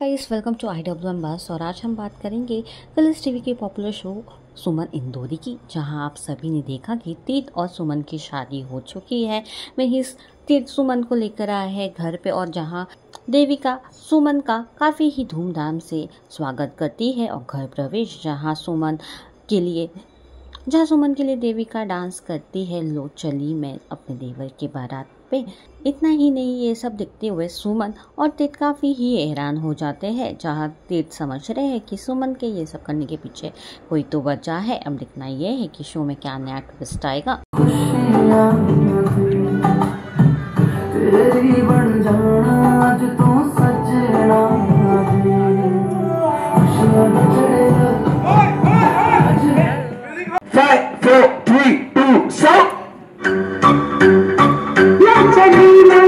Guys welcome to I W M buzz और आज हम बात करेंगे कलर्स टीवी के पॉपुलर शो सुमन इंदौरी की, जहाँ आप सभी ने देखा कि तीर्थ और सुमन की शादी हो चुकी है। वहीं तीर्थ सुमन को लेकर आया है घर पे और जहाँ देविका सुमन का काफ़ी ही धूमधाम से स्वागत करती है और घर प्रवेश, जहाँ सुमन के लिए जहाँ सुमन के लिए देवी का डांस करती है लो चली मैं अपने देवर के बारात पे। इतना ही नहीं, ये सब देखते हुए सुमन और तीर्थ काफ़ी ही हैरान हो जाते हैं, जहाँ तीर्थ समझ रहे हैं कि सुमन के ये सब करने के पीछे कोई तो वजह है। अब देखना ये है कि शो में क्या नया ट्विस्ट आएगा। तेरी बन जाना आज तो Hallelujah.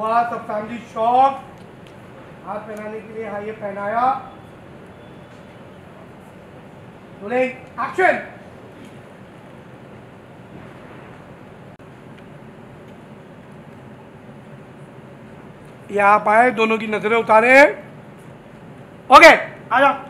हुआ सब फैमिली शॉक हाथ पहनाने के लिए हाँ ये पहनाया। एक्शन ये आप आए, दोनों की नज़रें उतारे। ओके आ जाओ।